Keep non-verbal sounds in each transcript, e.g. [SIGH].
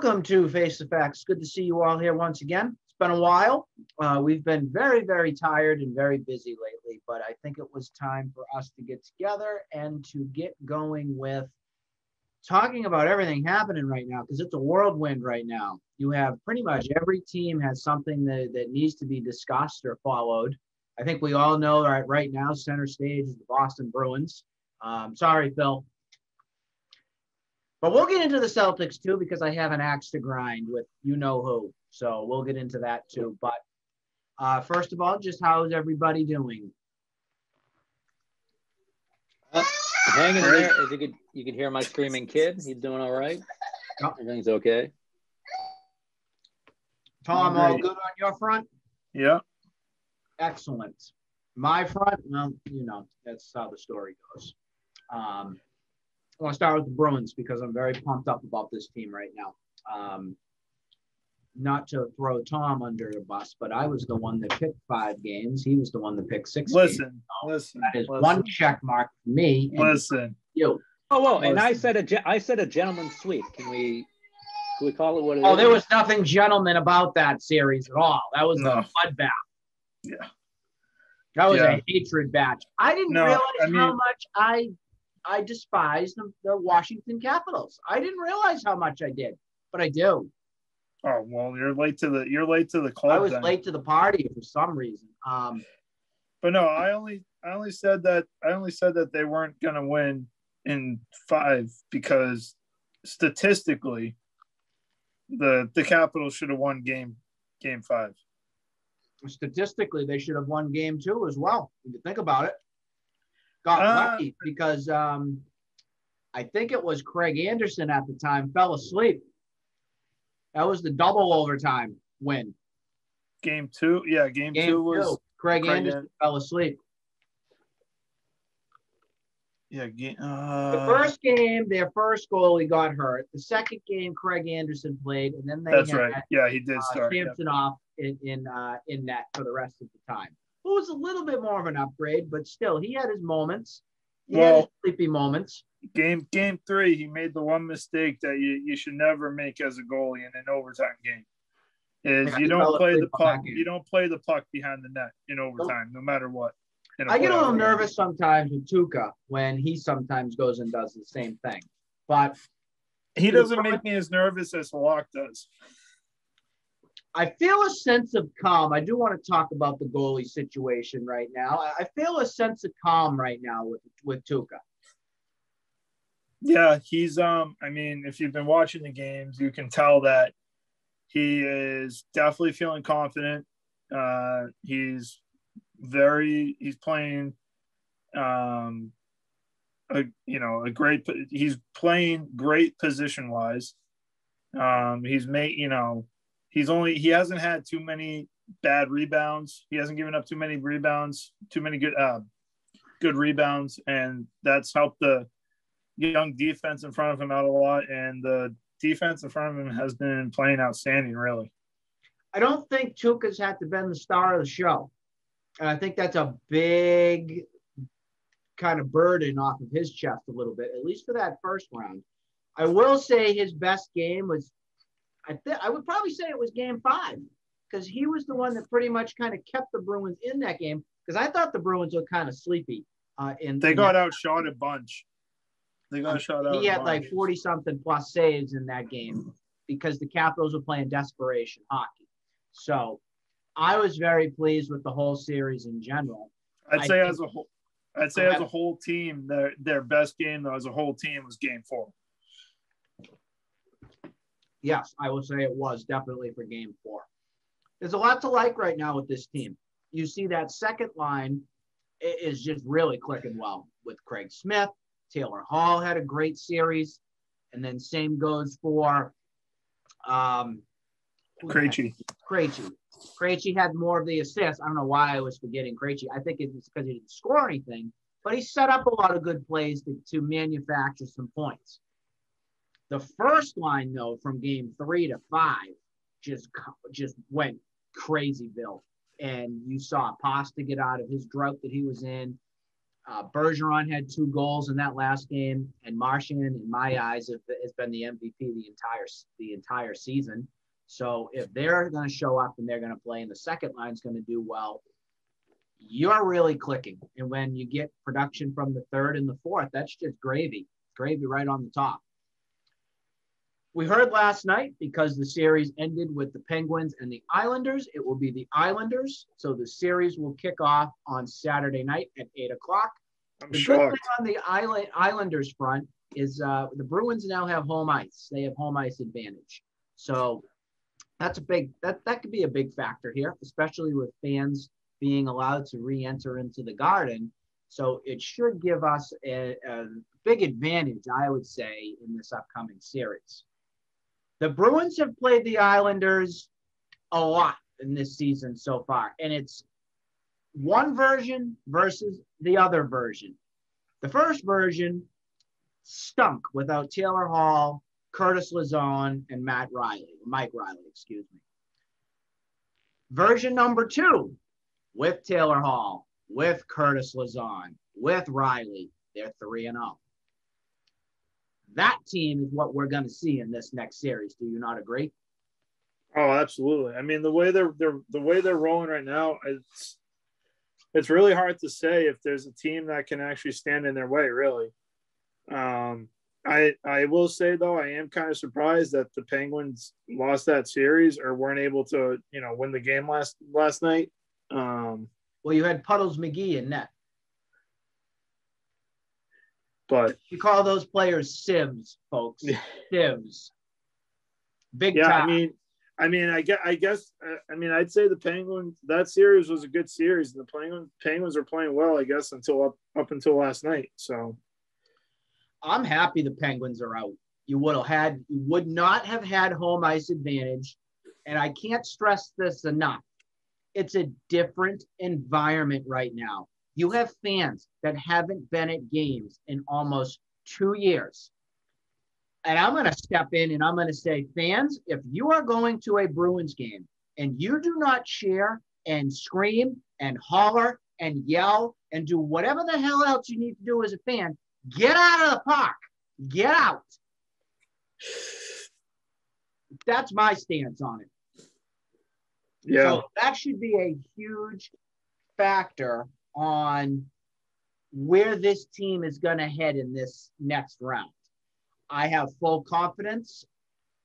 welcome to Face the Facts. Good to see you all here once again. It's been a while. Uh, we've been very, very tired and very busy lately, but I think it was time for us to get together and to get going with talking about everything happening right now because it's a whirlwind right now. You have pretty much every team has something that, that needs to be discussed or followed. I think we all know right, right now, center stage is the Boston Bruins. Um, sorry, Phil. But we'll get into the Celtics too because I have an axe to grind with you know who. So we'll get into that too. But uh, first of all, just how's everybody doing? Uh, hanging in there. As you could you could hear my screaming kid. He's doing all right. Yep. Everything's okay. Tom, all good on your front? Yeah. Excellent. My front, well, you know, that's how the story goes. Um, I want to start with the Bruins because I'm very pumped up about this team right now. Um, not to throw Tom under the bus, but I was the one that picked five games. He was the one that picked six. Listen, games. listen. That is listen, one check mark for me. and Listen. You. Oh well, and I said a ge- I said a gentleman's sweep. Can we can we call it what it is? Oh, there was nothing gentleman about that series at all. That was No. a bloodbath. Yeah. That was Yeah. a hatred batch. I didn't No, realize I how much I I despise the, the Washington Capitals. I didn't realize how much I did, but I do. Oh well, you're late to the you're late to the club. I was then. late to the party for some reason. Um, But no, I only I only said that I only said that they weren't gonna win in five because statistically the the Capitals should have won game game five. statistically, they should have won game two as well. If you think about it, got Uh, lucky because um, I think it was Craig Anderson at the time fell asleep. That was the double overtime win. Game two, yeah, game, Game two was two, Craig, Craig Anderson An- fell asleep. yeah, game The uh, first game, their first goalie got hurt. The second game, Craig Anderson played, and then they that's right. Yeah, he did uh, start. yeah. Samsonov in in uh, in net for the rest of the time. It was a little bit more of an upgrade, but still, he had his moments. He had his sleepy moments. Game game three, he made the one mistake that you, you should never make as a goalie in an overtime game. Is Yeah, you don't play the asleep on that puck. You don't play the puck behind the net in overtime, no matter what. I get a little game. nervous sometimes with Tuukka when he sometimes goes and does the same thing. But He doesn't make me as nervous as Halak does. I feel a sense of calm. I do want to talk about the goalie situation right now. I- feel a sense of calm right now with with Tuukka. Yeah, he's um. I mean, if you've been watching the games, you can tell that he is definitely feeling confident. Uh, he's very. He's playing. Um, a you know a great. He's playing great position wise. Um, he's made you know. He's only he hasn't had too many bad rebounds. He hasn't given up too many rebounds. Too many good uh, good rebounds, and that's helped the young defense in front of him out a lot, and the defense in front of him has been playing outstanding, really. I don't think Tuukka's had to been the star of the show. And I think that's a big kind of burden off of his chest a little bit, at least for that first round. I will say his best game was, I think I would probably say it was game five because he was the one that pretty much kind of kept the Bruins in that game because I thought the Bruins were kind of sleepy. Uh, in They in got outshot a bunch. They got shot out. he had like 40 something plus saves in that game because the Capitals were playing desperation hockey. So I was very pleased with the whole series in general. I'd say think- as a whole, I'd say as a whole team, their their best game though as a whole team was Game Four. Yes, I will say it was definitely for game four. There's a lot to like right now with this team. You see that second line is just really clicking well with Craig Smith. Taylor Hall had a great series. And then same goes for um, who the heck? Krejci. Krejci. Krejci had more of the assists. I don't know why I was forgetting Krejci. I think it was because he didn't score anything, but he set up a lot of good plays to, to manufacture some points. The first line, though, from game three to five, just just went crazy, Bill. And you saw Pasta get out of his drought that he was in. Uh, Bergeron had two goals in that last game, and Marchand, in my eyes, has been the MVP the entire the entire season. So if they're going to show up and they're going to play, and the second line's going to do well, you're really clicking. And when you get production from the third and the fourth, that's just gravy, gravy right on the top. We heard last night because the series ended with the Penguins and the Islanders. It will be the Islanders. So the series will kick off on Saturday night at eight o'clock. I'm The good thing on the Island Islanders front is uh, the Bruins now have home ice. They have home ice advantage. So that's a big that that could be a big factor here, especially with fans being allowed to re-enter into the Garden. So it should give us a, a big advantage, I would say, in this upcoming series. The Bruins have played the Islanders a lot in this season so far, and it's one version versus the other version. The first version stunk without Taylor Hall, Curtis Lazone, and Matt Riley, Mike Reilly, excuse me. Version number two with Taylor Hall, with Curtis Lazone, with Reilly, they're 3 and 0. That team is what we're going to see in this next series. Do you not agree? Oh, absolutely. I mean, the way they're they're the way they're rolling right now, it's it's really hard to say if there's a team that can actually stand in their way. Really, um, I I will say though, I am kind of surprised that the Penguins lost that series or weren't able to you know win the game last last night. Um, Well, you had Puddles McGee in net. But You call those players Sims, folks. Sims. Big yeah, time. I mean, I mean, I guess, I guess, uh, I mean, I'd say the Penguins. That series was a good series. And the Penguins, Penguins were playing well, I guess, until up up until last night. So I'm happy the Penguins are out. You would have had, you would not have had home ice advantage. And I can't stress this enough. It's a different environment right now. You have fans that haven't been at games in almost two years. And I'm going to step in and I'm going to say, fans, if you are going to a Bruins game and you do not cheer and scream and holler and yell and do whatever the hell else you need to do as a fan, get out of the park. Get out. That's my stance on it. yeah, So that should be a huge factor on where this team is going to head in this next round. I have full confidence.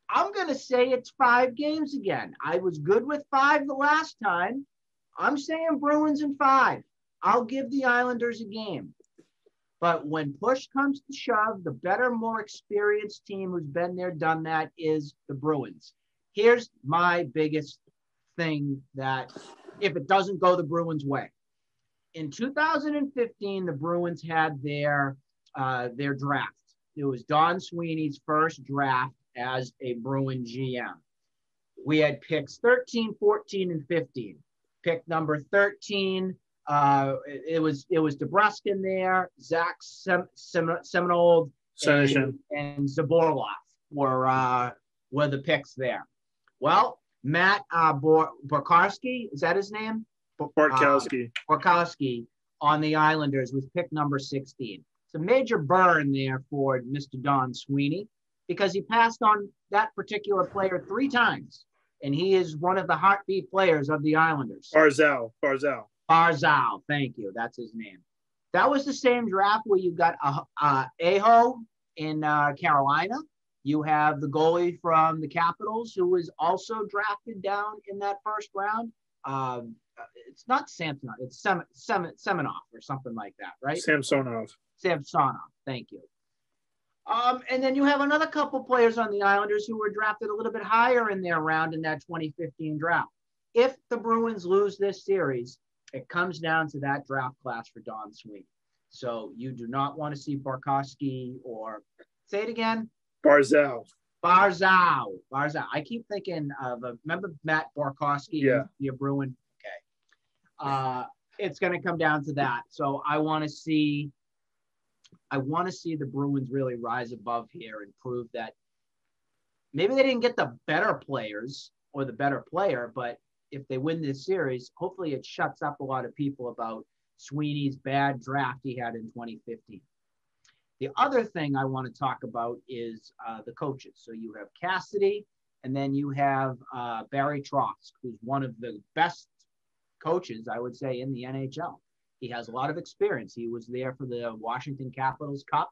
I'm going to say it's five games again. I was good with five the last time. I'm saying Bruins in five. I'll give the Islanders a game. But when push comes to shove, the better, more experienced team who's been there, done that is the Bruins. Here's my biggest thing that if it doesn't go the Bruins' way. In 2015, the Bruins had their uh, their draft. It was Don Sweeney's first draft as a Bruin GM. We had picks 13, 14, and 15. Pick number 13, uh, it, it was it was DeBruskin there, Zach Sem- Sem- Seminold, and, and were uh, were the picks there. Well, Matt uh, Bor- Borkowski, is that his name? Bo- uh, Bartkowski. On the Islanders was pick number 16. It's a major burn there for Mr. Don Sweeney because he passed on that particular player three times, and he is one of the heartbeat players of the Islanders. Barzal. Barzal. Barzal, thank you. That's his name. That was the same draft where you got uh, uh, Aho in uh, Carolina. You have the goalie from the Capitals who was also drafted down in that first round. Um, it's not Samsonov, it's Sem- Sem- Semenov or something like that, right? Samsonov. Samsonov, thank you. Um, and then you have another couple players on the Islanders who were drafted a little bit higher in their round in that 2015 draft. If the Bruins lose this series, it comes down to that draft class for Don Sweeney. So you do not want to see Barkowski or say it again, Barzal. Barzal. Barzal. I keep thinking of a, remember Matt Barkowski? Yeah. Your Bruin. Uh, it's going to come down to that. So I want to see, I want to see the Bruins really rise above here and prove that maybe they didn't get the better players or the better player, but if they win this series, hopefully it shuts up a lot of people about Sweeney's bad draft he had in 2015. The other thing I want to talk about is uh, the coaches. So you have Cassidy, and then you have uh, Barry Trotz, who's one of the best coaches, I would say, in the NHL. He has a lot of experience. He was there for the Washington Capitals Cup,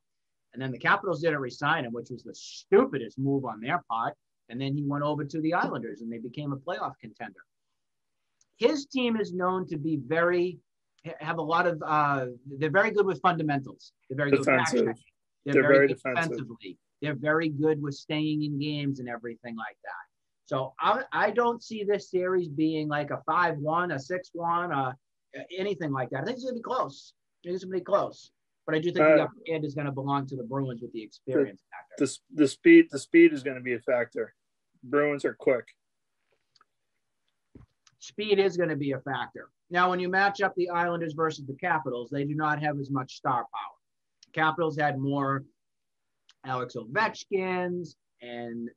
and then the Capitals didn't resign him, which was the stupidest move on their part. And then he went over to the Islanders, and they became a playoff contender. His team is known to be very have a lot of uh, they're very good with fundamentals. They're very Defensive. good with. They're, They're very, very defensive. defensively. They're very good with staying in games and everything like that. So I, I don't see this series being like a five-one, a six-one, uh, anything like that. I think it's gonna be close. I think it's gonna be close. But I do think the Uh, upper hand is gonna belong to the Bruins with the experience factor. The, the speed the speed is going to be a factor. Bruins are quick. speed is going to be a factor. Now, when you match up the Islanders versus the Capitals, they do not have as much star power. Capitals had more Alex Ovechkins and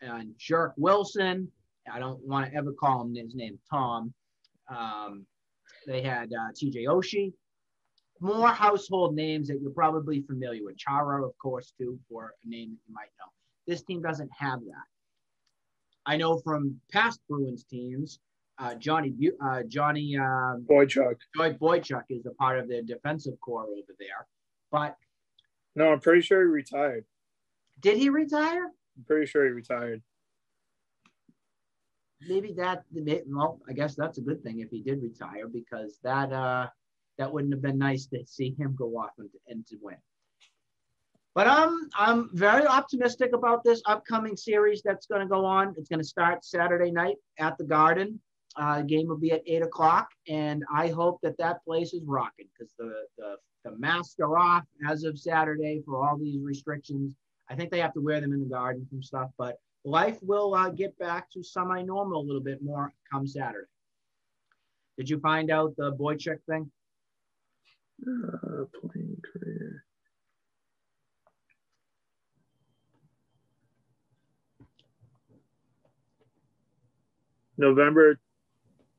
and Jerk Wilson. I don't want to ever call him his name Tom. Um, they had uh, TJ Oshie. More household names that you're probably familiar with. Chara, of course, too, for a name that you might know. This team doesn't have that. I know from past Bruins teams, uh, Johnny Bu- uh, Johnny um, Boychuk. Joy Boychuk is a part of the defensive core over there. But No, I'm pretty sure he retired. did he retire? I'm pretty sure he retired. Maybe that. Well, I guess that's a good thing if he did retire because that uh, that wouldn't have been nice to see him go off and, and to win. But I'm I'm very optimistic about this upcoming series that's going to go on. It's going to start Saturday night at the Garden. Uh, game will be at eight o'clock, and I hope that that place is rocking because the, the the masks are off as of Saturday for all these restrictions. I think they have to wear them in the garden and stuff, but life will uh, get back to semi-normal a little bit more come Saturday. Did you find out the Boychuk thing? Uh, playing career. November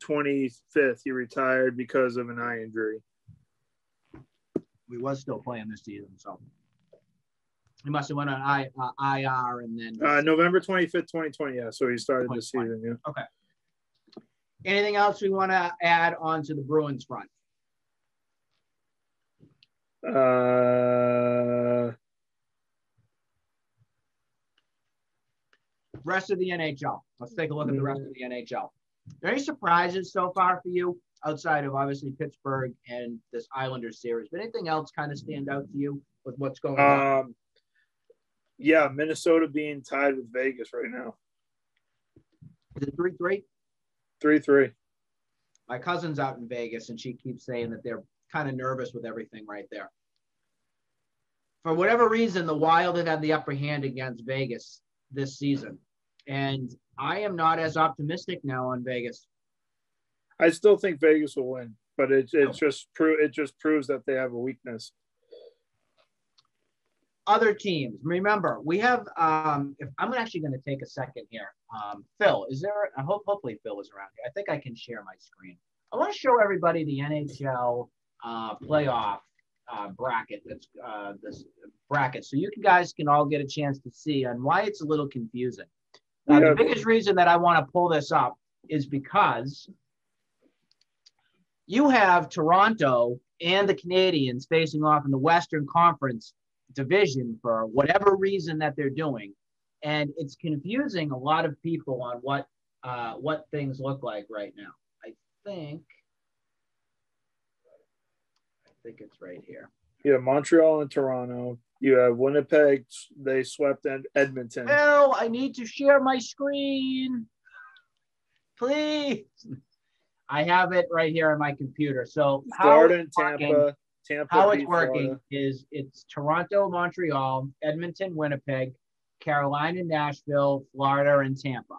25th, he retired because of an eye injury. We was still playing this season, so he must have went on I, uh, IR and then. Uh, November 25th, 2020. Yeah, so he started 2020. season. Yeah. Okay. Anything else we want to add on to the Bruins front? Uh, Rest of the NHL. Let's take a look at the rest of the NHL. Any surprises so far for you outside of obviously Pittsburgh and this Islanders series? But anything else kind of stand out to you with what's going on? Yeah, Minnesota being tied with Vegas right now. Is it three three? 3 3. My cousin's out in Vegas, and she keeps saying that they're kind of nervous with everything right there. For whatever reason, the Wild have had the upper hand against Vegas this season, and I am not as optimistic now on Vegas. I still think Vegas will win, but it, it oh. just pro- it just proves that they have a weakness. Other teams, remember, we have. Um, if I'm actually going to take a second here, um, Phil, is there? I hope hopefully Phil is around here. I think I can share my screen. I want to show everybody the NHL uh, playoff uh, bracket. That's uh, this bracket, so you can- guys can all get a chance to see and why it's a little confusing. Now, Yeah. the biggest reason that I want to pull this up is because you have Toronto and the Canadiens facing off in the Western Conference division for whatever reason that they're doing, and it's confusing a lot of people on what uh, what things look like right now. I think I think it's right here. Yeah, Montreal and Toronto. You have Winnipeg. They swept Ed- Edmonton. Phil, I need to share my screen. Please. I have it right here on my computer. So Florida and Tampa. Tampa. how it's working Florida. is it's Toronto, Montreal, Edmonton, Winnipeg, Carolina, Nashville, Florida, and Tampa.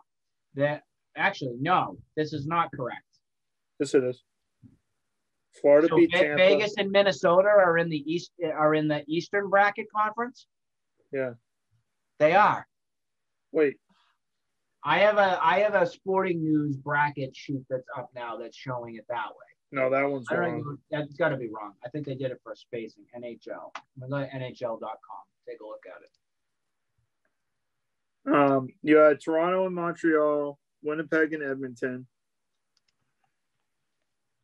That actually no, this is not correct. Yes, it is. Florida So beat Tampa. Vegas and Minnesota are in the east are in the Eastern bracket conference. Yeah. They are. Wait. I have a I have a sporting news bracket sheet that's up now that's showing it that way. No, that one's I don't wrong. know, that's got to be wrong. I think they did it for spacing. NHL. I'm to NHL.com. Take a look at it. Um, you had Toronto and Montreal, Winnipeg and Edmonton.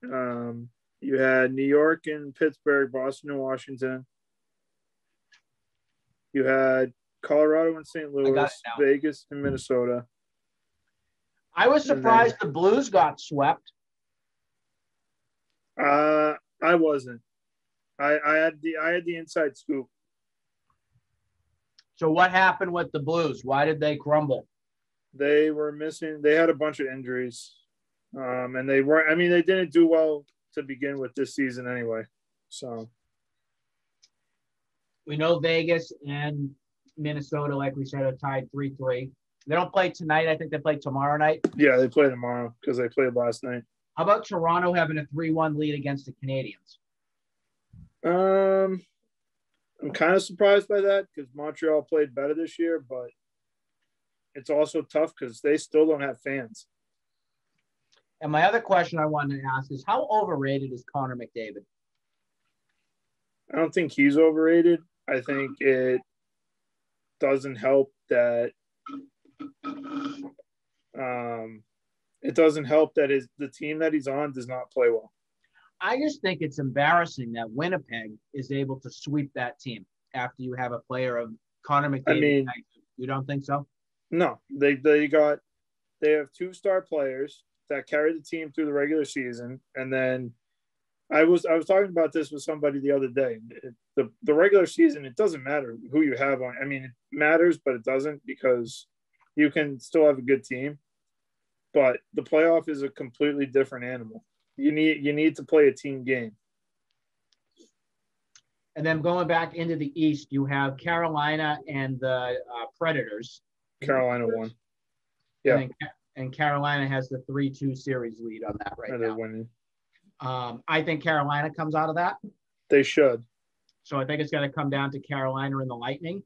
Um, you had New York and Pittsburgh, Boston and Washington. You had Colorado and St. Louis. Vegas and Minnesota. I was And then- surprised the Blues got swept. Uh, I wasn't. I, I had the I had the inside scoop. So what happened with the Blues? Why did they crumble? They were missing. They had a bunch of injuries, um, and they weren't. I mean, they didn't do well to begin with this season anyway. So We know Vegas and Minnesota, like we said, are tied three three. They don't play tonight. I think they play tomorrow night. yeah, they play tomorrow because they played last night. How about Toronto having a three one lead against the Canadiens? Um, I'm kind of surprised by that because Montreal played better this year, but it's also tough because they still don't have fans. And my other question I wanted to ask is how overrated is Connor McDavid? I don't think he's overrated. I think it doesn't help that um it doesn't help that his the team that he's on does not play well. I just think it's embarrassing that Winnipeg is able to sweep that team after you have a player of Connor McDavid. I mean- you don't think so? No, they they got they have two star players that carry the team through the regular season, and then I was I was talking about this with somebody the other day. The the regular season it doesn't matter who you have on. I mean, it matters, but it doesn't because you can still have a good team. But the playoff is a completely different animal. You need you need to play a team game. And then going back into the East, you have Carolina and the uh, Predators. Carolina won. And, then and Carolina has the 3 2 series lead on that right and they're now. winning. Um, I think Carolina comes out of that. They should. So I think it's going to come down to Carolina and the Lightning.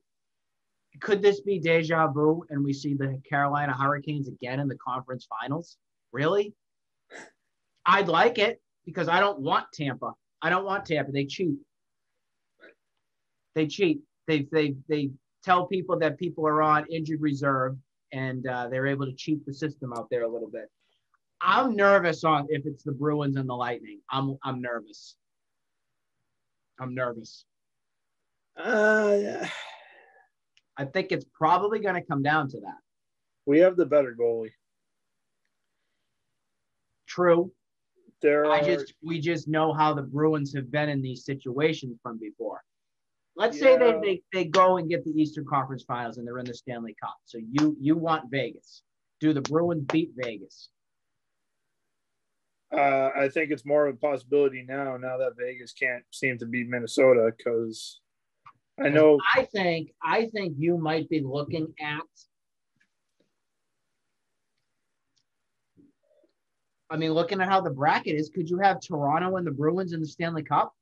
Could this be deja vu and we see the Carolina Hurricanes again in the conference finals? Really? I'd like it because I don't want Tampa. I don't want Tampa. They cheat. They cheat. They they they tell people that people are on injured reserve and uh, they're able to cheat the system out there a little bit. I'm nervous on if it's the Bruins and the Lightning. I'm I'm nervous. I'm nervous. Uh. I think it's probably going to come down to that. We have the better goalie. True. There I are, just we just know how the Bruins have been in these situations from before. Let's say they, they they go and get the Eastern Conference Finals and they're in the Stanley Cup. So you you want Vegas. Do the Bruins beat Vegas? Uh, I think it's more of a possibility now. Now that Vegas can't seem to beat Minnesota, because I know I think I think you might be looking at I mean, looking at how the bracket is, could you have Toronto and the Bruins in the Stanley Cup?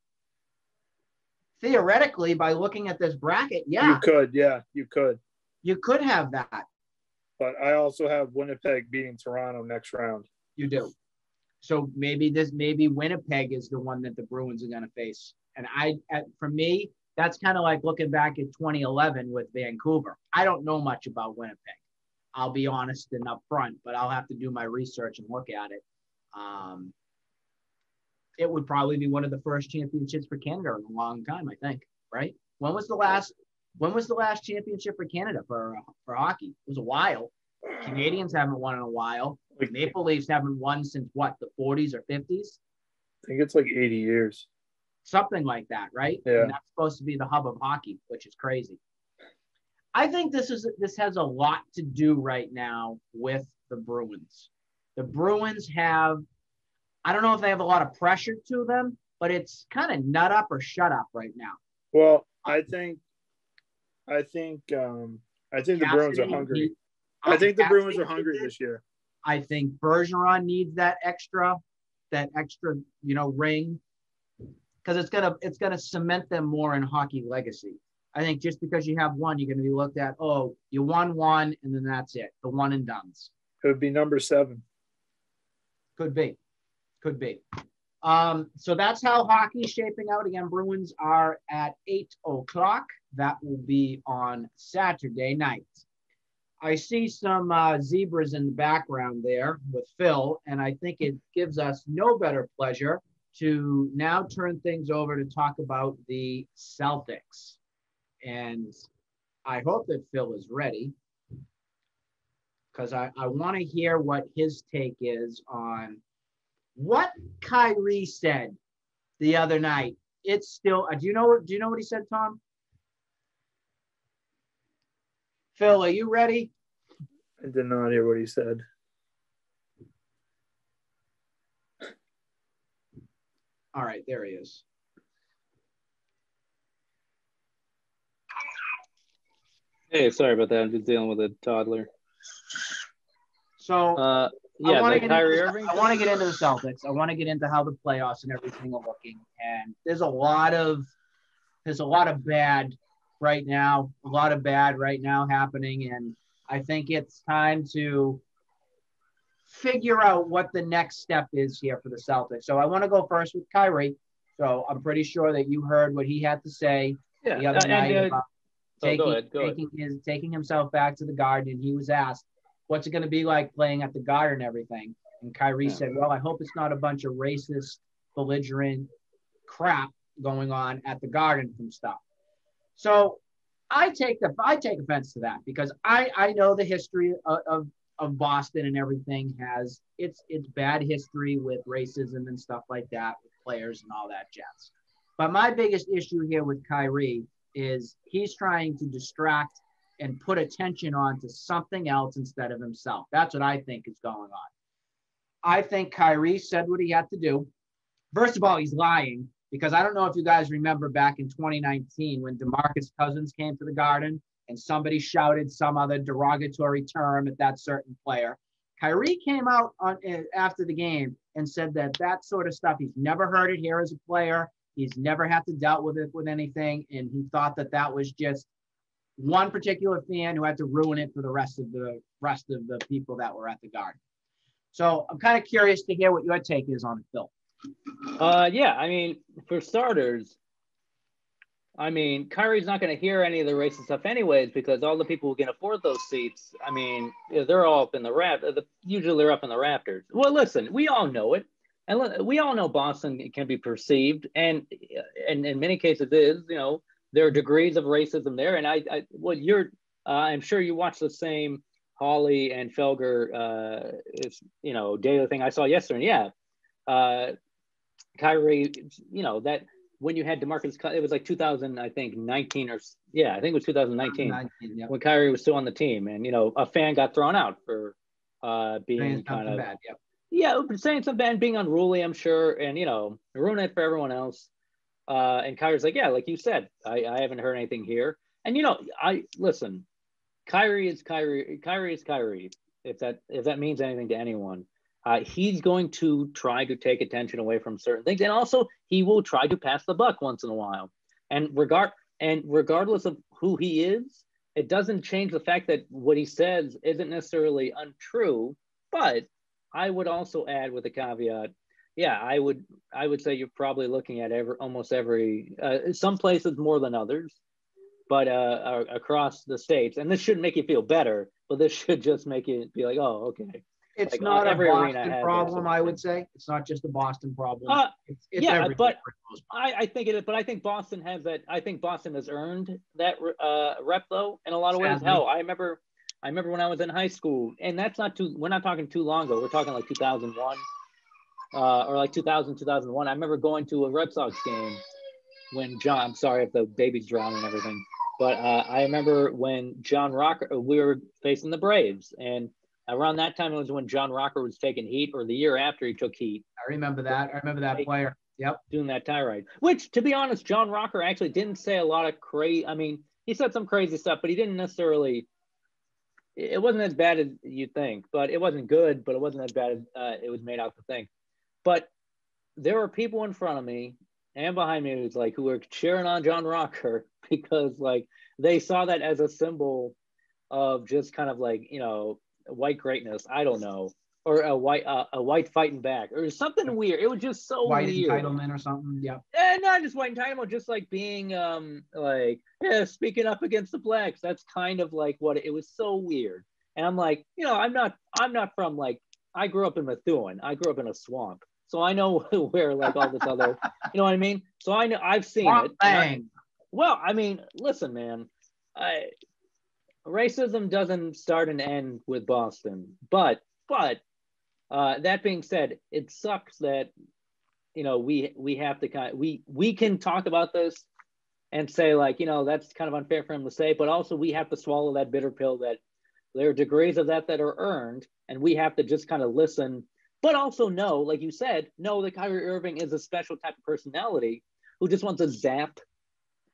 Theoretically, by looking at this bracket, yeah, you could, yeah, you could. you could have that. But I also have Winnipeg beating Toronto next round. You do. So maybe this, maybe Winnipeg is the one that the Bruins are going to face. And I, at, for me, that's kind of like looking back at 2011 with Vancouver. I don't know much about Winnipeg. I'll be honest and upfront, but I'll have to do my research and look at it. Um, it would probably be one of the first championships for Canada in a long time, I think. Right? When was the last? When was the last championship for Canada for uh, for hockey? It was a while. Canadiens haven't won in a while. Like, Maple Leafs haven't won since what, the 40s or 50s? I think it's like 80 years. Something like that, right? Yeah. And that's supposed to be the hub of hockey, which is crazy. I think this is this has a lot to do right now with the Bruins. The Bruins have, I don't know if they have a lot of pressure to them, but it's kind of nut up or shut up right now. Well, I think, I think, um, I think the Bruins are hungry. need- I think the Bruins are hungry this year. I think Bergeron needs that extra, that extra, you know, ring, because it's gonna it's gonna cement them more in hockey legacy. I think just because you have one, you're gonna be looked at. Oh, you won one, and then that's it. The one and done's It would be number seven. could be, could be. Um, so that's how hockey's shaping out. Again, Bruins are at eight o'clock. That will be on Saturday night. I see some uh, zebras in the background there with Phil, and I think it gives us no better pleasure to now turn things over to talk about the Celtics. And I hope that Phil is ready because I, I want to hear what his take is on what Kyrie said the other night. It's still. Uh, do you know? Do you know what he said, Tom? Phil, are you ready? I did not hear what he said. All right, there he is. Hey, sorry about that. I'm just dealing with a toddler. So Uh, I yeah, want to get Kyrie Irving. I want to get into the Celtics. I want to get into how the playoffs and everything are looking. And there's a lot of there's a lot of bad right now, a lot of bad right now happening, and I think it's time to figure out what the next step is here for the Celtics. So I want to go first with Kyrie. So I'm pretty sure that you heard what he had to say yeah, the other night uh, about oh, taking, go ahead, go taking his taking himself back to the garden and he was asked what's it going to be like playing at the garden and everything and Kyrie Yeah. said well I hope it's not a bunch of racist belligerent crap going on at the garden from stuff so I take the I take offense to that because I I know the history of, of of Boston and everything has it's it's bad history with racism and stuff like that with players and all that jazz. But my biggest issue here with Kyrie is he's trying to distract and put attention on to something else instead of himself. That's what I think is going on. I think Kyrie said what he had to do. First of all, he's lying because I don't know if you guys remember back in 2019 when DeMarcus Cousins came to the Garden and somebody shouted some other derogatory term at that certain player. Kyrie came out on eh, after the game and said that that sort of stuff he's never heard it here as a player. He's never had to dealt with it with anything, and he thought that that was just one particular fan who had to ruin it for the rest of the rest of the people that were at the Garden. So I'm kind of curious to hear what your take is on it, Phil. Uh, yeah, I mean, for starters, I mean, Kyrie's not going to hear any of the racist stuff anyways because all the people who can afford those seats, I mean, they're all up in the raft. Usually they're up in the rafters. Well, listen, we all know it, and we all know Boston can be perceived, and and in many cases is. You know, there are degrees of racism there, and I, I what you're, uh, I'm sure you watch the same Holley and Felger, uh, you know daily thing I saw yesterday. And Yeah, uh, Kyrie, you know that when you had Demarcus, it was like 2000, I think 19 or yeah, I think it was 2019 19, yeah. when Kyrie was still on the team, and you know a fan got thrown out for uh, being Saying kind of bad. Yep. yeah, saying something bad, being unruly, I'm sure, and you know ruin it for everyone else. Uh, and Kyrie's like, yeah, like you said, I, I haven't heard anything here, and you know, I listen. Kyrie is Kyrie. Kyrie is Kyrie. If that if that means anything to anyone, uh, he's going to try to take attention away from certain things, and also he will try to pass the buck once in a while. And regard and regardless of who he is, it doesn't change the fact that what he says isn't necessarily untrue. But I would also add with a caveat, yeah, I would I would say you're probably looking at every almost every uh, some places more than others, but uh, across the states. And this shouldn't make you feel better, but this [LAUGHS] should just make you be like, oh, okay. It's Like, not a every arena Boston problem. I would say. It's not just a Boston problem. Uh, it's, it's yeah, but- for the most part. I, I think it is, but I think Boston has that. I think Boston has earned that uh, rep though in a lot of ways. Hell, I remember, I remember when I was in high school, and that's not too. We're not talking too long ago. We're talking like 2001, uh, or like 2000, 2001. I remember going to a Red Sox game when John. I'm sorry if the baby's drowning and everything, but uh, I remember when John Rocker. We were facing the Braves, and around that time it was when John Rocker was taking heat, or the year after he took heat I remember that. I remember that player. Yep. doing that tirade. Which, to be honest, John Rocker actually didn't say a lot of crazy. I mean, he said some crazy stuff, but he didn't necessarily. It wasn't as bad as you think, but it wasn't good. But it wasn't as bad as uh, it was made out to think. But there were people in front of me and behind me who's like who were cheering on John Rocker [LAUGHS] because like they saw that as a symbol of just kind of like you know white greatness. I don't know. or a white uh, a white fighting back or something weird. It was just so White weird. entitlement or something. Yeah. And not just white entitlement, just like being um like yeah, speaking up against the blacks. That's kind of like what it was so weird. And I'm like, you know, I'm not I'm not from like I grew up in Methuen. I grew up in a swamp. So I know [LAUGHS] where like all this other, you know what I mean? So I know I've seen Swamp it. I- well, I mean, listen, man. I, racism doesn't start and end with Boston, but but uh, that being said, it sucks that you know we we have to kind we we can talk about this and say like you know that's kind of unfair for him to say, but also we have to swallow that bitter pill that there are degrees of that that are earned, and we have to just kind of listen, but also know, like you said, know that Kyrie Irving is a special type of personality who just wants to zap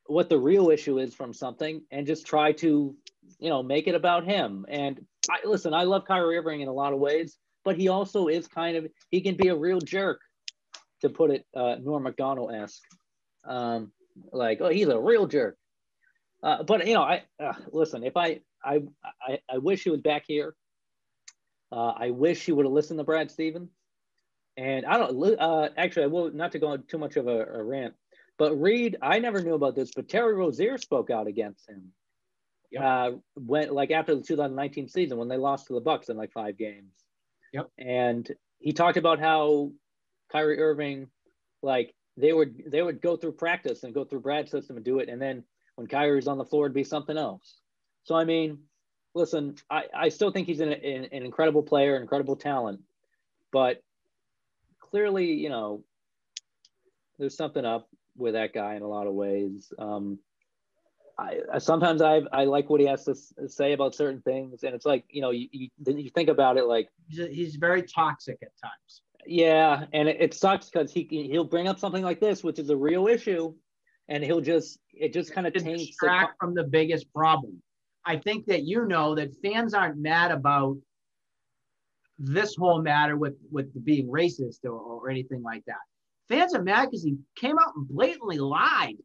what the real issue is from something and just try to, you know, make it about him. And I listen, I love Kyrie Irving in a lot of ways, but he also is kind of he can be a real jerk, to put it uh, Norm Macdonald esque. Um, like, oh, he's a real jerk. Uh, but you know, I uh, listen. If I, I I I wish he was back here. Uh, I wish he would have listened to Brad Stevens. And I don't. Uh, actually, I will not to go on too much of a, a rant. But Reed, I never knew about this, but Terry Rozier spoke out against him. Yep. Uh, when like after the 2019 season when they lost to the Bucks in like five games. Yep. And he talked about how Kyrie Irving, like they would they would go through practice and go through Brad's system and do it, and then when Kyrie's on the floor, it'd be something else. So I mean, listen, I, I still think he's an, an, an incredible player, incredible talent, but clearly, you know, there's something up with that guy in a lot of ways. Um, I, I sometimes I I like what he has to s- say about certain things, and it's like you know you, you you think about it like He's, he's very toxic at times. yeah, and it, it sucks because he he'll bring up something like this, which is a real issue, and he'll just it just kind of the distract from the biggest problem. I think that you know that fans aren't mad about this whole matter with with being racist or, or anything like that. Fans are mad because he came out and blatantly lied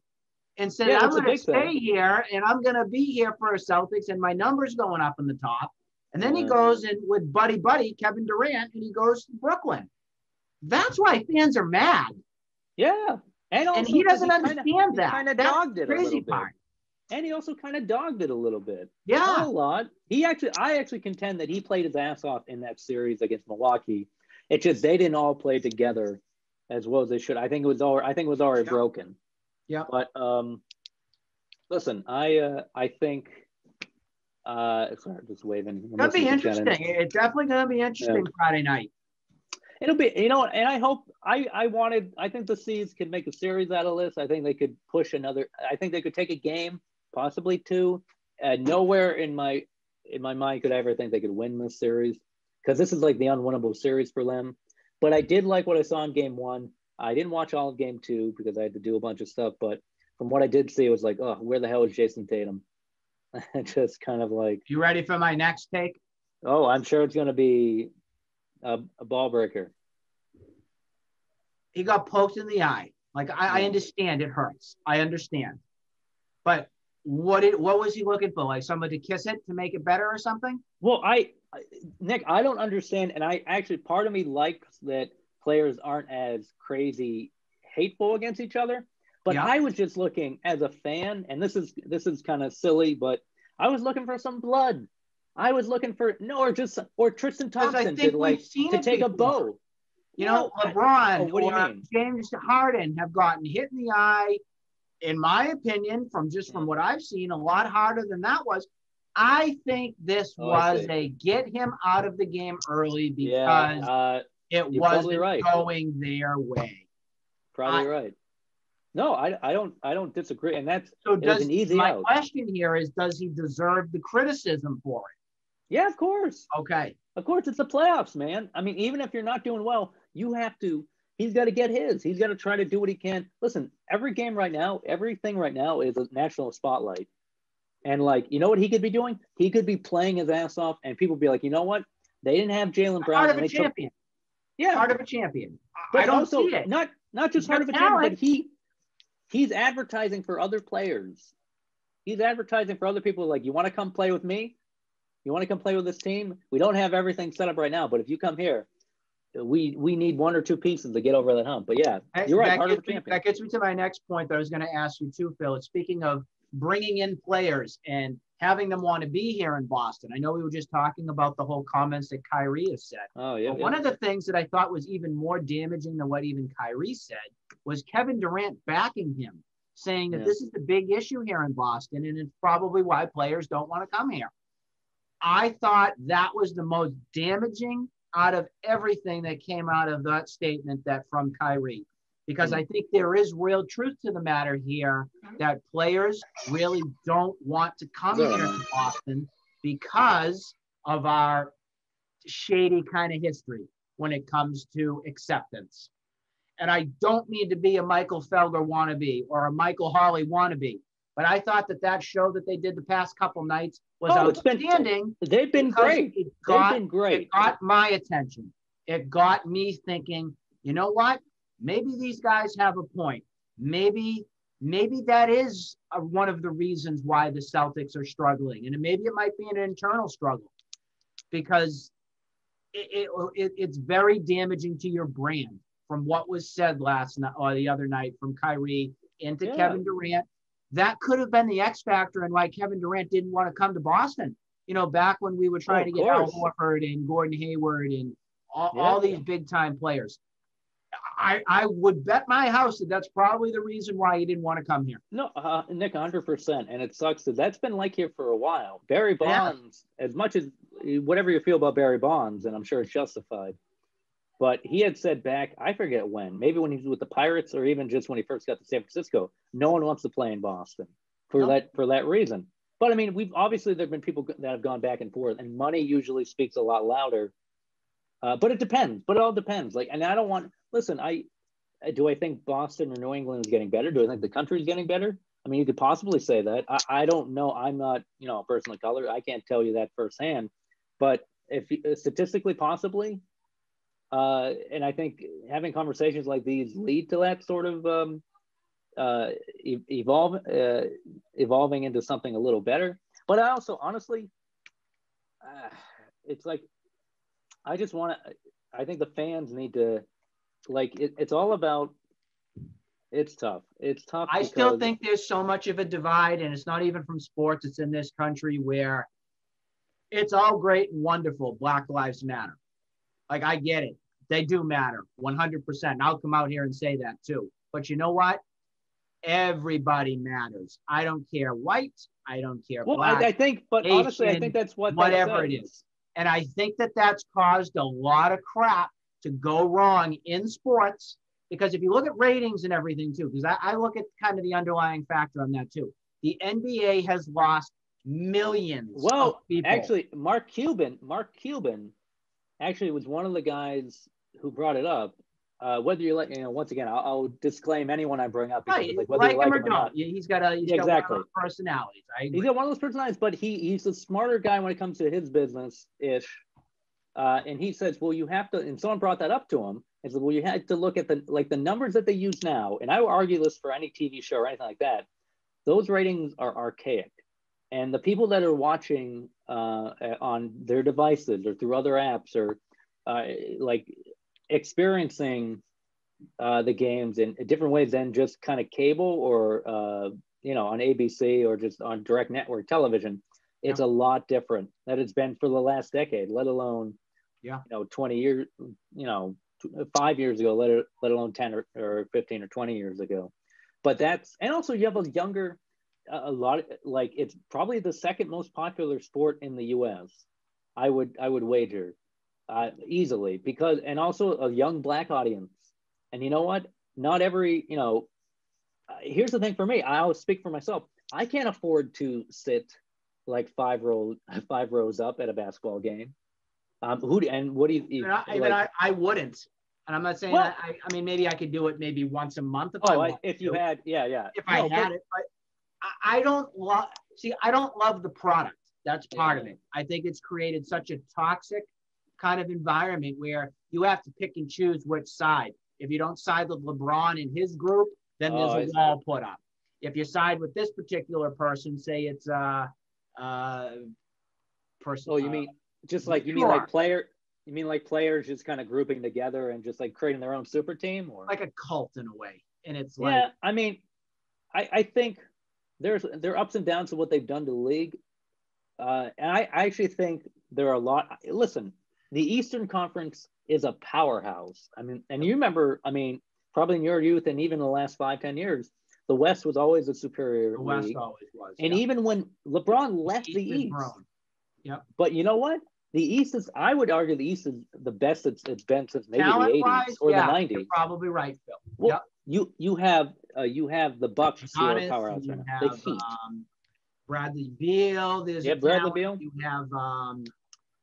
and said, Yeah, "I'm going to stay thing. here and I'm going to be here for Celtics and my numbers going up in the top." And then he goes in with buddy buddy Kevin Durant and he goes to Brooklyn. That's why fans are mad, yeah, and also and he doesn't kinda- understand he that. Kind of dogged it a crazy little bit. part. and he also kind of dogged it a little bit. Yeah. Not a lot. He actually, I actually contend that he played his ass off in that series against Milwaukee. It's just they didn't all play together as well as they should. I think it was all. I think it was already Yeah. broken. Yeah. But um, listen, I uh, I think uh, sorry, just waving. I'm Gonna be interesting. It's definitely gonna be interesting Friday night. It'll be, you know, and I hope I I wanted. I think the C's could make a series out of this. I think they could push another. I think they could take a game, possibly two. Uh, nowhere in my in my mind could I ever think they could win this series because this is like the unwinnable series for them. But I did like what I saw in game one. I didn't watch all of game two because I had to do a bunch of stuff. But from what I did see, it was like, oh, where the hell is Jayson Tatum? [LAUGHS] Just kind of like, You ready for my next take? oh, I'm sure it's going to be a, a ball breaker. He got poked in the eye. Like I, I understand it hurts. I understand. But what it what was he looking for? Like someone to kiss it to make it better or something? Well, I, I- Nick, I don't understand, and I actually part of me likes that players aren't as crazy hateful against each other. But Yeah. I was just looking as a fan, and this is this is kind of silly, but I was looking for some blood. I was looking for no, or just or Tristan Thompson to like to take a bow. You know, No, LeBron oh, what do you or? James Harden have gotten hit in the eye, in my opinion, from just from what I've seen, a lot harder than that was. I think this Oh, was a get him out of the game early Yeah, because uh, it you're wasn't right. going their way. probably right. No, I, I don't I don't disagree, and that's So does an easy my out. question here is does he deserve the criticism for it? yeah, of course. Okay. Of course, it's the playoffs, man. I mean, even if you're not doing well, you have to. He's got to get his. He's got to try to do what he can. Listen, every game right now, everything right now is a national spotlight. And like, you know what he could be doing? He could be playing his ass off, and people be like, you know what? They didn't have Jaylen Brown. Heart of a they took- champion. Yeah, Heart of a champion. I- but I don't also see it. not not just heart of a champion, but he he's advertising for other players. He's advertising for other people. Like, you want to come play with me? You want to come play with this team? We don't have everything set up right now, but if you come here, we we need one or two pieces to get over that hump. But yeah, you're right. That gets, me, that gets me to my next point that I was going to ask you too, Phil. Speaking of bringing in players and having them want to be here in Boston. I know we were just talking about the whole comments that Kyrie has said. Oh yeah, yeah. One of the things that I thought was even more damaging than what even Kyrie said was Kevin Durant backing him, saying that yeah. this is the big issue here in Boston, and it's probably why players don't want to come here. I thought that was the most damaging out of everything that came out of that statement that from Kyrie because I think there is real truth to the matter here that players really don't want to come here to Boston because of our shady kind of history when it comes to acceptance. And I don't mean to be a Michael Felger wannabe or a Michael Holley wannabe, but I thought that that show that they did the past couple nights was oh, outstanding. Been, they've been great. Got, they've been great. It got my attention. It got me thinking, you know what? Maybe these guys have a point. Maybe maybe that is a, one of the reasons why the Celtics are struggling, and maybe it might be an internal struggle because it, it, it, it's very damaging to your brand from what was said last night or the other night from Kyrie into yeah. Kevin Durant. That could have been the X factor and why Kevin Durant didn't want to come to Boston. You know, back when we were trying oh, to get Al Horford and Gordon Hayward and all, yeah. all these big time players. I, I would bet my house that that's probably the reason why he didn't want to come here. No, uh, Nick, 100%. And it sucks that that's been like here for a while. Barry Bonds, yeah. as much as whatever you feel about Barry Bonds, and I'm sure it's justified, but he had said back, I forget when, maybe when he was with the Pirates or even just when he first got to San Francisco, no one wants to play in Boston for that for that reason. But I mean, we've obviously there have been people that have gone back and forth, and money usually speaks a lot louder. Uh, but it depends. But it all depends. Like, and I don't want listen, I do I think Boston or New England is getting better? Do I think the country is getting better? I mean, you could possibly say that. I, I don't know. I'm not, you know, a person of color. I can't tell you that firsthand. But if statistically, possibly, uh, and I think having conversations like these lead to that sort of um, uh, evolve, uh, evolving into something a little better. But I also, honestly, uh, it's like I just want to. I think the fans need to like it, it's all about it's tough. It's tough. I still think there's so much of a divide, and it's not even from sports. It's in this country where it's all great and wonderful. Black Lives Matter. Like, I get it. They do matter 100%. I'll come out here and say that too. But you know what? Everybody matters. I don't care white. I don't care well, black. I, I think, but Asian, honestly, I think that's what whatever it is. And I think that that's caused a lot of crap to go wrong in sports because if you look at ratings and everything too, because I, I, look at kind of the underlying factor on that too. The NBA has lost millions. Well, actually, Mark Cuban, Mark Cuban, actually was one of the guys who brought it up. Uh, whether you like, you know, once again, I'll, I'll disclaim anyone I bring up. Because, right, like, whether like, like him or not. He's got a he's exactly. got personalities. He's got one of those personalities, but he he's a smarter guy when it comes to his business ish uh, and he says, well, you have to, and someone brought that up to him and said, well, you had to look at the, like the numbers that they use now. And I would argue this for any TV show or anything like that. Those ratings are archaic. And the people that are watching uh, on their devices or through other apps or uh, like experiencing uh, the games in different ways than just kind of cable or, uh, you know, on ABC or just on direct network television, it's yeah. a lot different that it's been for the last decade, let alone yeah. you know 20 years you know five years ago let, let alone 10 or, or 15 or 20 years ago. But that's and also you have a younger a lot of, like it's probably the second most popular sport in the us i would i would wager uh, easily because and also a young black audience and you know what not every you know uh, here's the thing for me i always speak for myself i can't afford to sit like five row [LAUGHS] five rows up at a basketball game um, who and what do you? Even I, like, I, I wouldn't. And I'm not saying well, that. I, I mean, maybe I could do it maybe once a month if oh, I if you had, yeah, yeah. If no, I had but, it, but I, I don't love. See, I don't love the product. That's part yeah. of it. I think it's created such a toxic kind of environment where you have to pick and choose which side. If you don't side with LeBron and his group, then there's oh, a wall put up. If you side with this particular person, say it's uh, uh, person. Oh, you uh, mean just like you mean like player? You mean like players just kind of grouping together and just like creating their own super team, or like a cult in a way, and it's like yeah? I mean, I I think there's there are ups and downs to what they've done to the league, uh, and I, I actually think there are a lot. Listen, the Eastern Conference is a powerhouse. I mean, and you remember, I mean, probably in your youth and even the last five ten years, the West was always a superior the West league. always was. And yeah. even when LeBron left the East grown. but you know what? The East is, I would argue, the East is the best it's, it's been since maybe the Talent-wise, 80s or yeah, the You're 90s. probably right, Phil. Well, Yep. You you have uh, you have the Bucks who are powerhouse you right now. Have, heat. um, Bradley Beal. There's Yeah, Bradley talent. Beal. You have, um,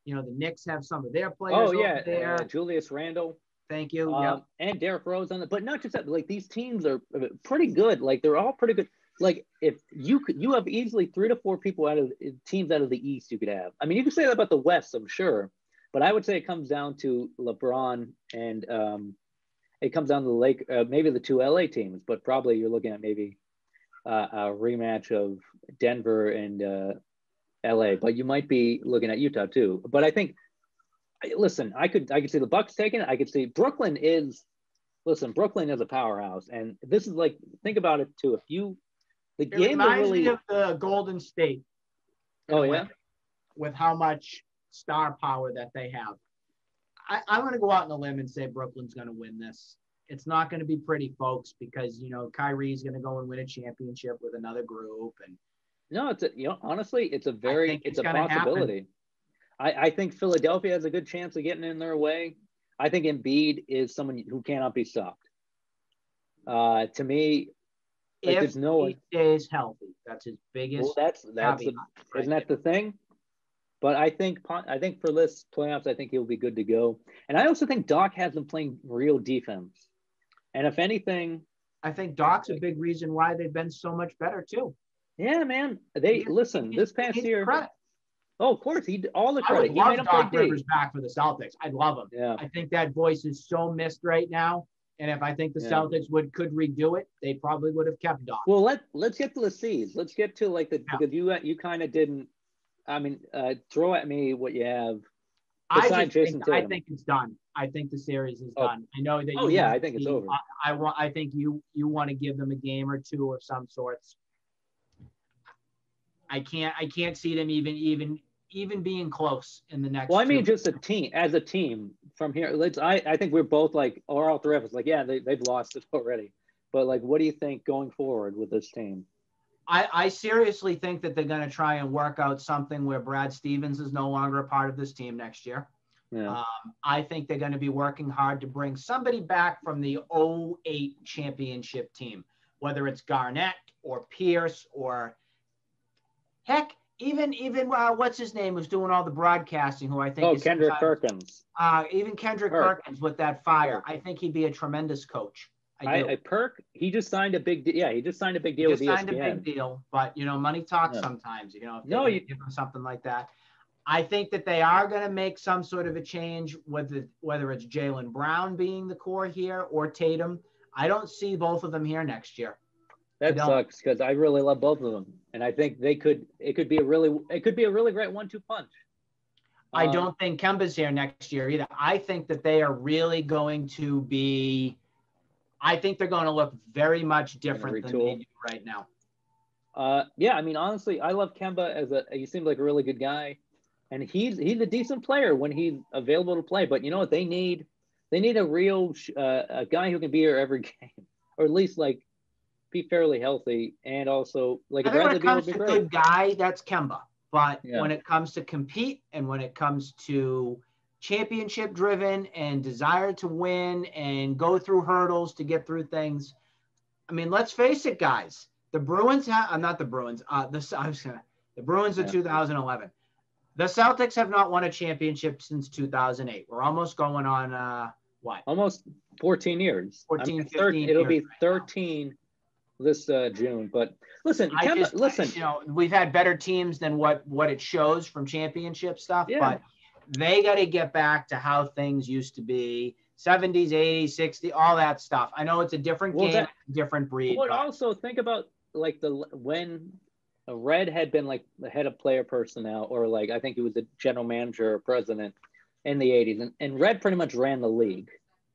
you know, the Knicks have some of their players oh over yeah, there. uh, Julius Randle. Thank you. Um, yep. and Derrick Rose on it. But not just that, like these teams are uh, pretty good. Like they're all pretty good. Like if you could, you have easily three to four people out of teams out of the East you could have. I mean, you could say that about the West, I'm sure, but I would say it comes down to LeBron and um, it comes down to the Lake, uh, maybe the two LA teams, but probably you're looking at maybe uh, a rematch of Denver and uh, LA. But you might be looking at Utah too. But I think listen, I could I could see the Bucks taking it. I could see Brooklyn is listen, Brooklyn is a powerhouse, and this is like think about it too. If you the It game reminds really me of the Golden State. oh yeah way, With how much star power that they have. I, I'm going to go out on a limb and say Brooklyn's going to win this. It's not going to be pretty, folks, because you know Kyrie's going to go and win a championship with another group, and no it's a, you know honestly it's a very it's, it's a possibility. I I think Philadelphia has a good chance of getting in their way. I think Embiid is someone who cannot be stopped. Uh, to me, Like, if there's no he stays healthy, that's his biggest. well, that's that's the, right Isn't that the thing? But I think I think for this playoffs, I think he'll be good to go. And I also think Doc has them playing real defense. And if anything, I think Doc's a big reason why they've been so much better too. Yeah, man, they He- listen. This past year, credit. oh, of course, he all the I would credit. He love made Doc D. Rivers back for the Celtics. I'd love him. Yeah, I think that voice is so missed right now. And if I think the Yeah. Celtics would could redo it, they probably would have kept Doc. Well, let let's get to the C's. Let's get to like the Yeah. because you you kind of didn't. I mean, uh, throw at me what you have. I think, I think it's done. I think the series is Oh. done. I know that. Oh, you yeah, I think it's over. I, I want. I think you you want to give them a game or two of some sorts. I can't. I can't see them even even even being close in the next. Well, I mean, just a team as a team from here. Let's. I I think we're both like, or all three of us, like, yeah, they they've lost it [LAUGHS] already. But like, what do you think going forward with this team? I, I seriously think that they're going to try and work out something where Brad Stevens is no longer a part of this team next year. Yeah. Um, I think they're going to be working hard to bring somebody back from the 08 championship team, whether it's Garnett or Pierce or heck, even even uh, what's his name who's doing all the broadcasting, who I think oh, is Kendrick sometimes- Perkins. Uh, even Kendrick Perk. Perkins with that fire, Perk. I think he'd be a tremendous coach. I I. I Perk. He just signed a big. De- yeah, he just signed a big deal just with E signed a big deal, but you know, money talks Yeah. sometimes. You know, if No, you- you give them something like that. I think that they are going to make some sort of a change, whether whether it's Jaylen Brown being the core here or Tatum. I don't see both of them here next year. That sucks because I really love both of them, and I think they could. It could be a really. It could be a really great one-two punch. I Um, don't think Kemba's here next year either. I think that they are really going to be. I think they're going to look very much different than they do right now. Uh, yeah, I mean, honestly, I love Kemba as a. He seems like a really good guy, and he's he's a decent player when he's available to play. But you know what? They need they need a real sh- uh, a guy who can be here every [LAUGHS] game, or at least like be fairly healthy, and also like I a think when Bradley it Beal would comes be to great. good guy, that's Kemba. But Yeah. when it comes to compete and when it comes to championship driven and desire to win and go through hurdles to get through things, I mean, let's face it, guys. The Bruins have, I'm not the Bruins. Uh, the [LAUGHS] I was gonna, the Bruins of Yeah. 2011. The Celtics have not won a championship since 2008. We're almost going on uh, what? Almost 14 years. 14, thir- 15 It'll be right 13 this uh, June. But listen, I Kemba, just, listen. you know, we've had better teams than what what it shows from championship stuff, Yeah. but they got to get back to how things used to be 70s, 80s, 60s, all that stuff. I know it's a different Well, game, that- different breed. But but also think about like the when Red had been like the head of player personnel, or like I think he was the general manager or president in the 80s, and, and Red pretty much ran the league.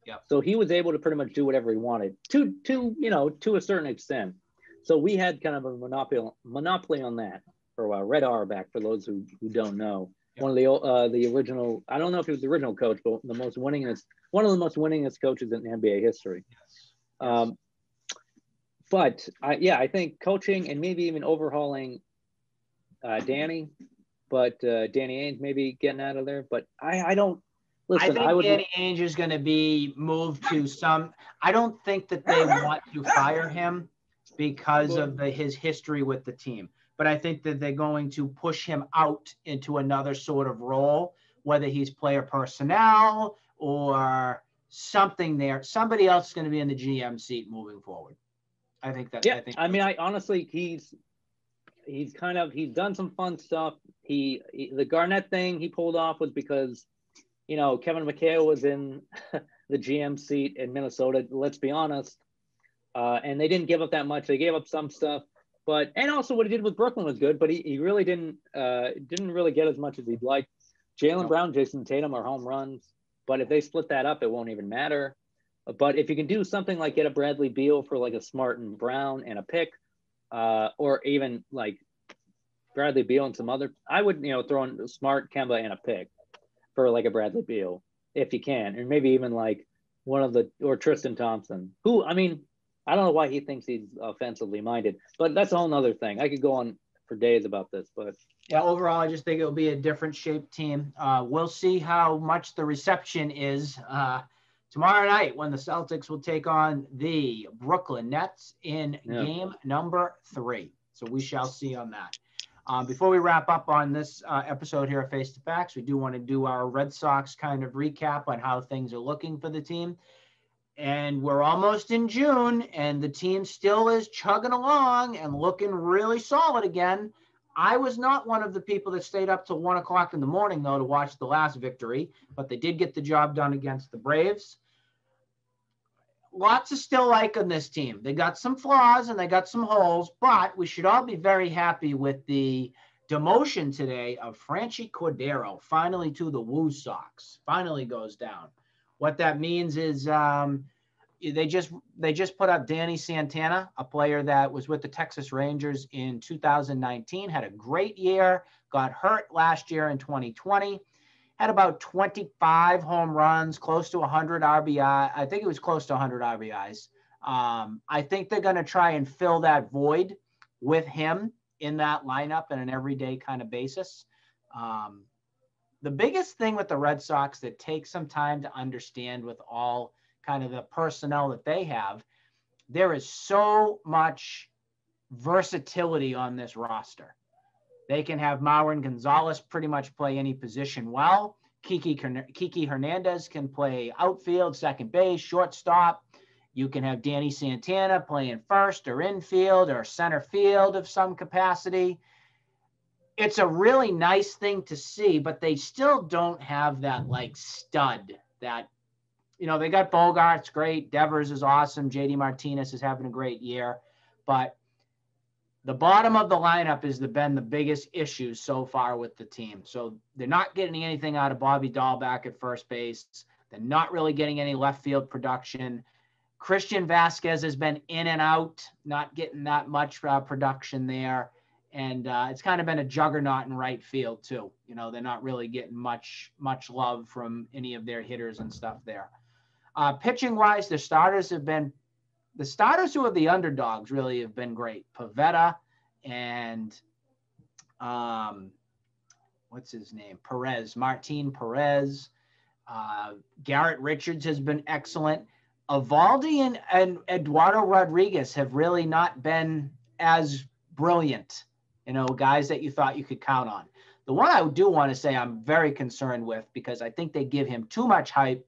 Yeah. So he was able to pretty much do whatever he wanted to to you know to a certain extent. So we had kind of a monopoly monopoly on that for a while. Red Auerbach, for those who, who don't know, one of the uh, the original. I don't know if he was the original coach, but the most winningest, one of the most winningest coaches in NBA history. Yes. Um, but I, yeah, I think coaching and maybe even overhauling uh, Danny, but uh, Danny Ainge maybe getting out of there. But I, I don't listen. I think I would. Danny Ainge is going to be moved to some. I don't think that they want to fire him because of the, his history with the team, but I think that they're going to push him out into another sort of role, whether he's player personnel or something there. Somebody else is going to be in the GM seat moving forward. I think that. Yeah, I think. I mean, I honestly, he's he's kind of he's done some fun stuff. He, he the Garnett thing he pulled off was because you know Kevin McHale was in [LAUGHS] the GM seat in Minnesota. Let's be honest, uh, and they didn't give up that much. They gave up some stuff, but and also what he did with Brooklyn was good, but he, he really didn't uh, didn't really get as much as he'd like. Jaylen. Brown, Jayson Tatum are home runs, but if they split that up, it won't even matter. But if you can do something like get a Bradley Beal for like a Smart and Brown and a pick, uh, or even like Bradley Beal and some other, I would you know throw in Smart, Kemba, and a pick for like a Bradley Beal if you can, and maybe even like one of the or Tristan Thompson, who I mean, I don't know why he thinks he's offensively minded, but that's a whole nother thing. I could go on for days about this, but Yeah, overall, I just think it'll be a different shaped team. Uh, we'll see how much the reception is uh, tomorrow night when the Celtics will take on the Brooklyn Nets in Yeah. game number three. So we shall see on that. Um, before we wrap up on this uh, episode here of Face the Facts, we do want to do our Red Sox kind of recap on how things are looking for the team. And we're almost in June, and the team still is chugging along and looking really solid again. I was not one of the people that stayed up till one o'clock in the morning, though, to watch the last victory, but they did get the job done against the Braves. Lots of still like on this team. They got some flaws and they got some holes, but we should all be very happy with the demotion today of Franchy Cordero finally to the Woo Sox. Finally goes down. What that means is um, they just they just put up Danny Santana, a player that was with the Texas Rangers in 2019, had a great year, got hurt last year in 2020, had about 25 home runs, close to 100 RBI. I think it was close to 100 RBIs. Um, I think they're going to try and fill that void with him in that lineup on an everyday kind of basis. Um, the biggest thing with the Red Sox that takes some time to understand with all kind of the personnel that they have, there is so much versatility on this roster. They can have Marwin Gonzalez pretty much play any position well. Kiki, Kiki Hernandez can play outfield, second base, shortstop. You can have Danny Santana playing first or infield or center field of some capacity. It's a really nice thing to see, but they still don't have that like stud that you know, they got Bogaerts, great. Devers is awesome. JD Martinez is having a great year. But the bottom of the lineup has been the biggest issue so far with the team. So they're not getting anything out of Bobby Dalbec at first base. They're not really getting any left field production. Christian Vázquez has been in and out, not getting that much uh, production there. And uh, it's kind of been a juggernaut in right field too. You know, they're not really getting much much love from any of their hitters and stuff there. Uh, pitching wise, the starters have been the starters who are the underdogs really have been great. Pivetta and um, what's his name? Perez, Martin Perez. Uh, Garrett Richards has been excellent. Eovaldi and, and Eduardo Rodriguez have really not been as brilliant, you know, guys that you thought you could count on. The one I do want to say I'm very concerned with because I think they give him too much hype.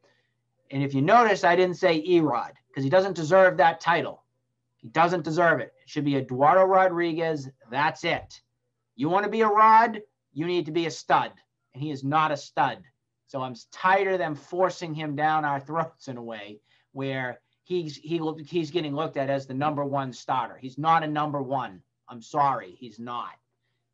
And if you notice, I didn't say Erod because he doesn't deserve that title. He doesn't deserve it. It should be Eduardo Rodriguez. That's it. You want to be a Rod, you need to be a stud. And he is not a stud. So I'm tired of them forcing him down our [LAUGHS] throats in a way where he's he he's getting looked at as the number one starter. He's not a number one. I'm sorry, he's not.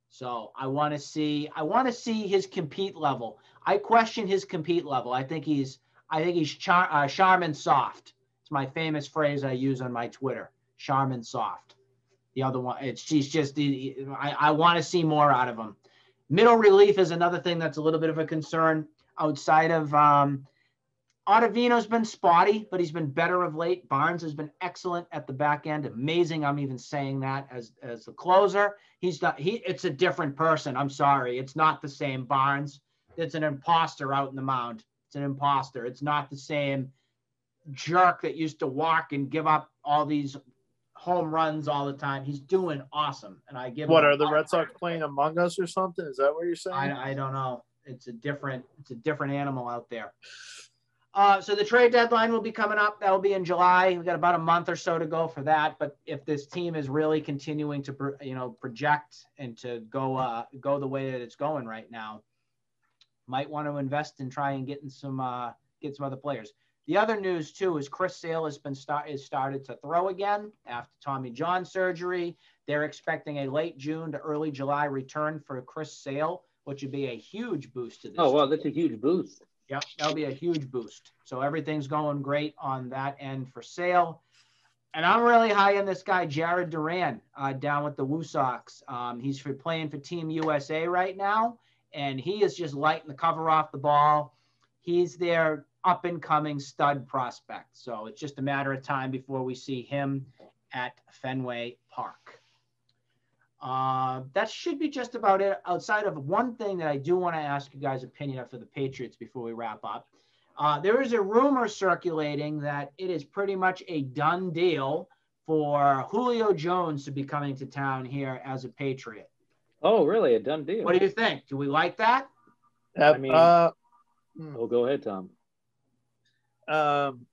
So I want to see I want to see his compete level. I question his compete level. I think he's I think he's char, uh, Charmin soft. It's my famous phrase I use on my Twitter. Charmin soft. The other one, it's she's just I, I want to see more out of him. Middle relief is another thing that's a little bit of a concern outside of um, Ottavino's been spotty, but he's been better of late. Barnes has been excellent at the back end. Amazing. I'm even saying that as as the closer. He's not he it's a different person. I'm sorry. It's not the same Barnes. It's an imposter out in the mound. It's an imposter. It's not the same jerk that used to walk and give up all these home runs all the time. He's doing awesome. And I give What are the Red Sox playing among us or something? Is that what you're saying? I, I don't know. It's a different it's a different animal out there. Uh, so the trade deadline will be coming up. That will be in July. We've got about a month or so to go for that. But if this team is really continuing to, you know, project and to go uh, go the way that it's going right now, might want to invest and try and get some uh, get some other players. The other news too is Chris Sale has been start is started to throw again after Tommy John surgery. They're expecting a late June to early July return for Chris Sale, which would be a huge boost to this. Oh well, team. that's a huge boost. Yep, that'll be a huge boost. So everything's going great on that end for Sale. And I'm really high in this guy, Jarren Duran, uh, down with the Woo Sox. Um, he's for playing for Team USA right now, and he is just lighting the cover off the ball. He's their up and coming stud prospect. So it's just a matter of time before we see him at Fenway Park. Uh, that should be just about it. Outside of one thing that I do want to ask you guys' opinion of for the Patriots before we wrap up. Uh, there is a rumor circulating that it is pretty much a done deal for Julio Jones to be coming to town here as a Patriot. Oh, really? A done deal? What do you think? Do we like that? I mean, uh, oh, go ahead, Tom. Um,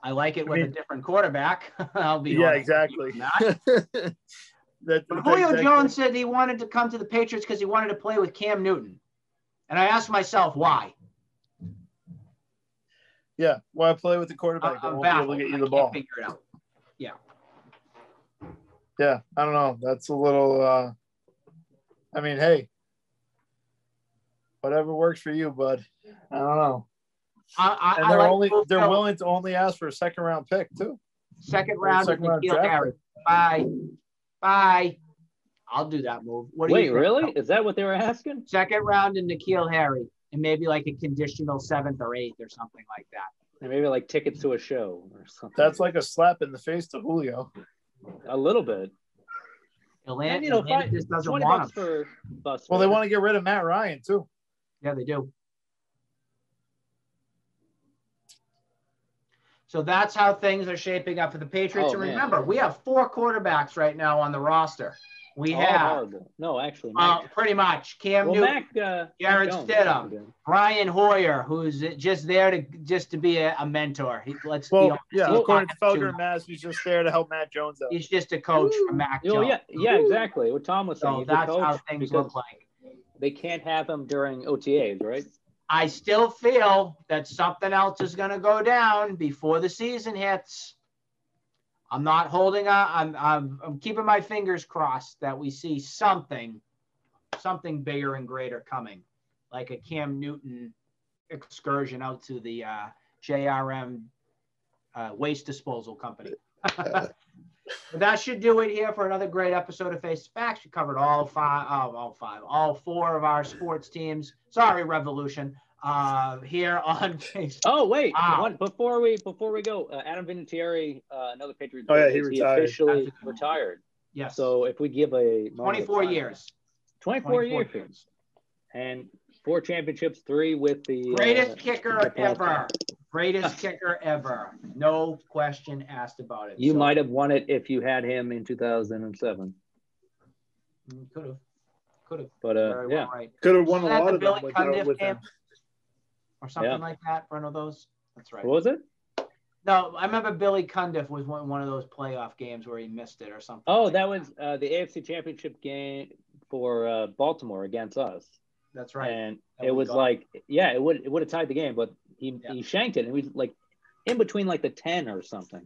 I like it with I mean, a different quarterback. [LAUGHS] I'll be yeah, exactly. [LAUGHS] that, but Julio exactly. Jones said he wanted to come to the Patriots because he wanted to play with Cam Newton, and I asked myself why. Yeah, why play with the quarterback that won't be able to get you the ball? Figure it out. Yeah. Yeah, I don't know. That's a little. uh I mean, hey, whatever works for you, bud. I don't know. I, I, and they're like only they're willing to only ask for a second round pick too. Second round second round Harry. Bye. Bye. I'll do that move. What Wait, really? Is that what they were asking? Second round and N'Keal Harry, and maybe like a conditional seventh or eighth or something like that. And maybe like tickets to a show or something. That's like a slap in the face to Julio. A little bit. Atlanta, and, you know, Atlanta just doesn't want him. For bus well, they want to get rid of Matt Ryan too. Yeah, they do. So that's how things are shaping up for the Patriots. Oh, and remember, man. we have four quarterbacks right now on the roster. We oh, have horrible. no, actually, uh, pretty much Cam well, Newton, Mac, uh, Jarrett Stidham, Brian Hoyer, who's just there to just to be a, a mentor. He, let's well, be honest. yeah. He's according to Felger Mazz, he's just there to help Mac Jones out. He's just a coach Ooh. for Mac. Oh, yeah, yeah, exactly. What Tom was saying. So that's how things look like. They can't have him during OTAs, right? I still feel that something else is going to go down before the season hits. I'm not holding on. I'm, I'm, I'm keeping my fingers crossed that we see something, something bigger and greater coming, like a Cam Newton excursion out to the uh, JRM uh, waste disposal company. [LAUGHS] But that should do it here for another great episode of Face the Facts. We covered all five, oh, all five, all four of our sports teams. Sorry, Revolution. Uh, here on [LAUGHS] Face. Oh wait, wow. One, before we before we go, uh, Adam Vinatieri, uh, another Patriot. Oh yeah, he, he officially retired. Yes. So if we give a 24 years, 24, 24 years, years, and four championships, three with the greatest uh, kicker ever. Greatest [LAUGHS] kicker ever. No question asked about it. You so, might have won it if you had him in 2007. Could have. Could have. But uh, yeah. Well right. Could have won a lot of them like with him. Or something yeah. like that for one of those. That's right. What was it? No, I remember Billy Cundiff was one, one of those playoff games where he missed it or something. Oh, like that, that was uh, the AFC Championship game for uh, Baltimore against us. That's right. And that it was like, yeah, it would it would have tied the game, but he, yeah. he shanked it and we like in between like the 10 or something.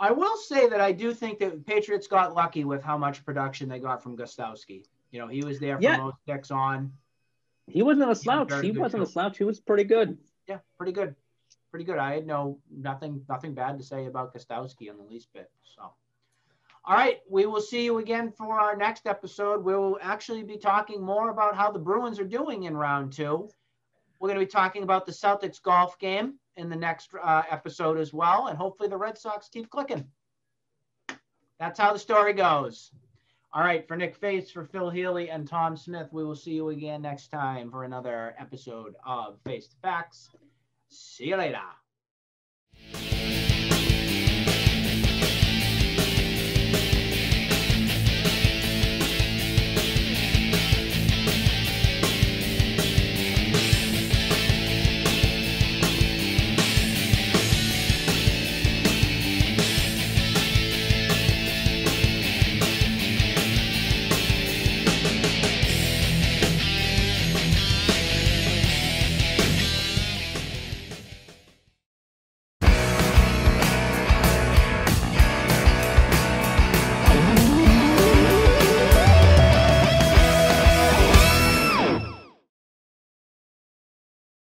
I will say that I do think that Patriots got lucky with how much production they got from Gostkowski. You know, he was there for Yeah. most picks on. He wasn't a slouch. very He wasn't a slouch. He was pretty good. Yeah, pretty good. Pretty good. I had no nothing nothing bad to say about Gostkowski in the least bit. So all right, we will see you again for our next episode. We will actually be talking more about how the Bruins are doing in round two. We're going to be talking about the Celtics golf game in the next uh, episode as well, and hopefully the Red Sox keep clicking. That's how the story goes. All right, for Nick Face, for Phil Healy, and Tom Smith, we will see you again next time for another episode of Face the Facts. See you later.